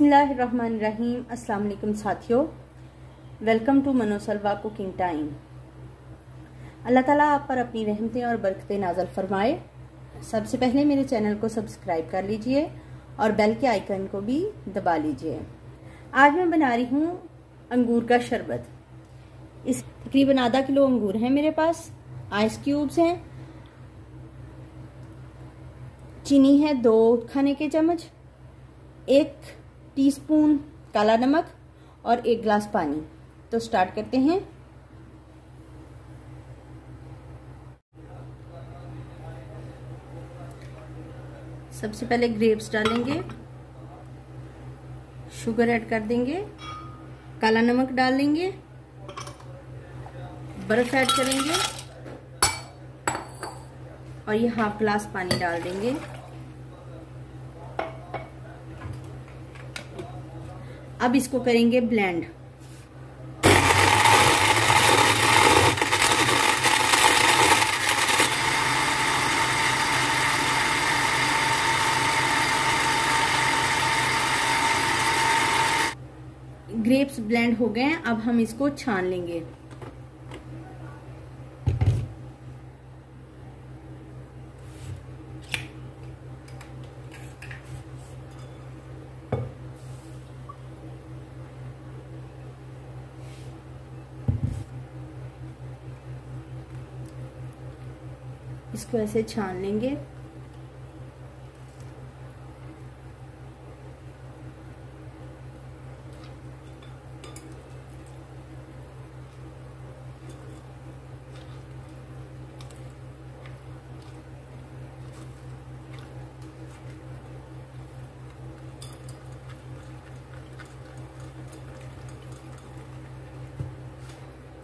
बिसमीम अस्सलाम साथियों। Welcome to Manosalwa cooking time. अल्लाह ताला आप पर अपनी रहमतें और बरकतें नाजल फरमाए। सबसे पहले मेरे चैनल को सब्सक्राइब कर लीजिए और बेल के आइकन को भी दबा लीजिए। आज मैं बना रही हूँ अंगूर का शरबत। इस तकरीबन आधा किलो अंगूर है मेरे पास। आइस क्यूब्स हैं। चीनी है दो खाने के चम्मच। एक टीस्पून काला नमक और एक ग्लास पानी। तो स्टार्ट करते हैं। सबसे पहले ग्रेप्स डालेंगे। शुगर ऐड कर देंगे। काला नमक डाल देंगे। बर्फ़ ऐड करेंगे। और ये हाफ़ ग्लास पानी डाल देंगे। अब इसको करेंगे ब्लेंड ग्रेप्स ब्लेंड हो गए हैं अब हम इसको छान लेंगे. इसको ऐसे छान लेंगे।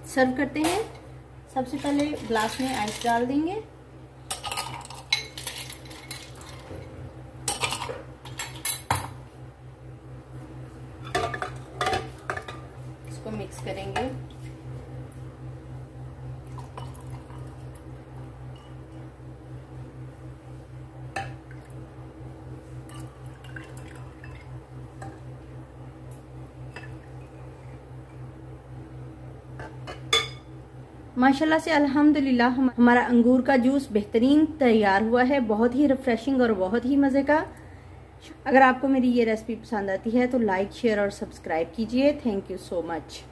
सर्व करते हैं। सबसे पहले ग्लास में आइस डाल देंगे। इसको मिक्स करेंगे। माशाल्लाह से अल्हम्दुलिल्लाह हमारा अंगूर का जूस बेहतरीन तैयार हुआ है, बहुत ही रिफ्रेशिंग और बहुत ही मज़े का। अगर आपको मेरी ये रेसिपी पसंद आती है तो लाइक, शेयर और सब्सक्राइब कीजिए। Thank you so much.